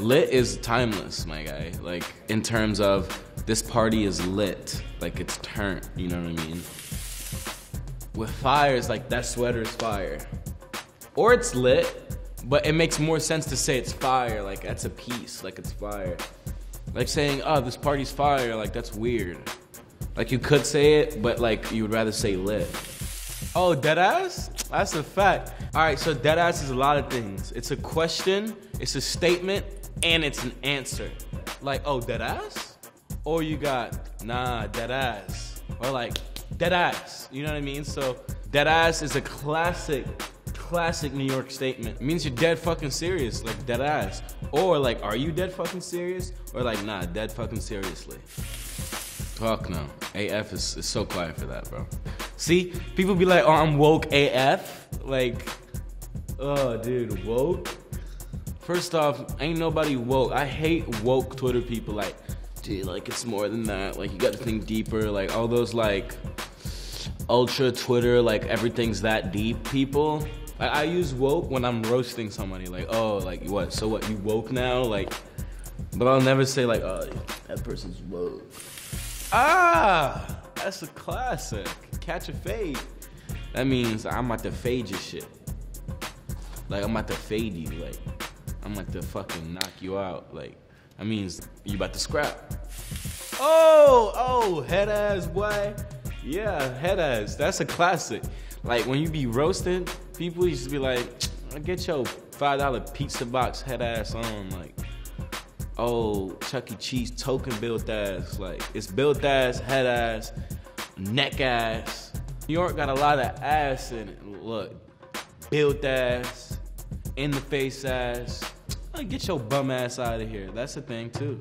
lit is timeless, my guy. Like in terms of this party is lit, like it's turned. You know what I mean? With fire, it's like that sweater is fire, or it's lit, but it makes more sense to say it's fire. Like that's a piece, like it's fire. Like saying, oh, this party's fire, like that's weird. Like you could say it, but like you would rather say lit. Oh, deadass? That's a fact. All right, so deadass is a lot of things. It's a question, it's a statement, and it's an answer. Like, oh, deadass? Or you got, nah, deadass. Or like, deadass. You know what I mean? So, deadass is a classic, classic New York statement. It means you're dead fucking serious, like deadass. Or like, are you dead fucking serious? Or like, nah, dead fucking seriously. Fuck no. AF is, is so quiet for that, bro. See, people be like, oh, I'm woke AF. Like, oh, dude, woke? First off, ain't nobody woke. I hate woke Twitter people. Like, dude, like, it's more than that. Like, you gotta think deeper. Like, all those, like, ultra Twitter, like, everything's that deep people. I, I use woke when I'm roasting somebody. Like, oh, like, what? So what? You woke now? Like, but I'll never say, like, oh, that person's woke. Ah, that's a classic. Catch a fade. That means I'm about to fade your shit. Like I'm about to fade you. Like I'm about to fucking knock you out. Like that means you about to scrap. Oh, oh, head ass boy. Yeah, head ass. That's a classic. Like when you be roasting, people used to be like, I get your five dollar pizza box head ass on. Like oh, Chuck E. Cheese token built ass. Like it's built ass, head ass, neck ass. New York got a lot of ass in it. Look, built ass, in the face ass. Get your bum ass out of here. That's the thing too.